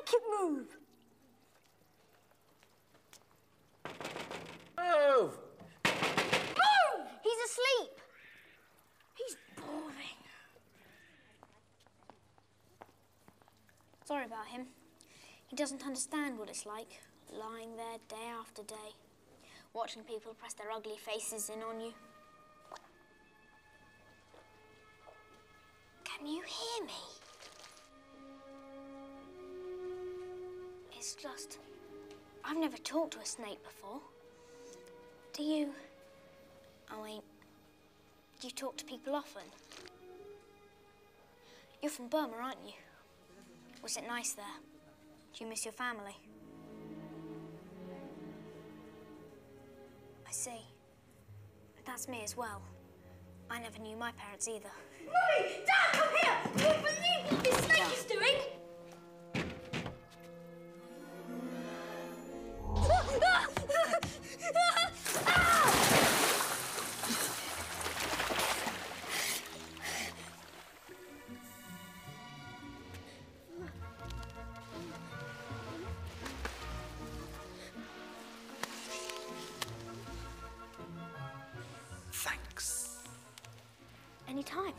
Make it move! Move! Move! He's asleep. He's boring. Sorry about him. He doesn't understand what it's like, lying there day after day, watching people press their ugly faces in on you. Can you hear me? It's just, I've never talked to a snake before. Do you? Oh, wait. Do you talk to people often? You're from Burma, aren't you? Was it nice there? Do you miss your family? I see. That's me as well. I never knew my parents either. Mummy! Dad, come here! any time.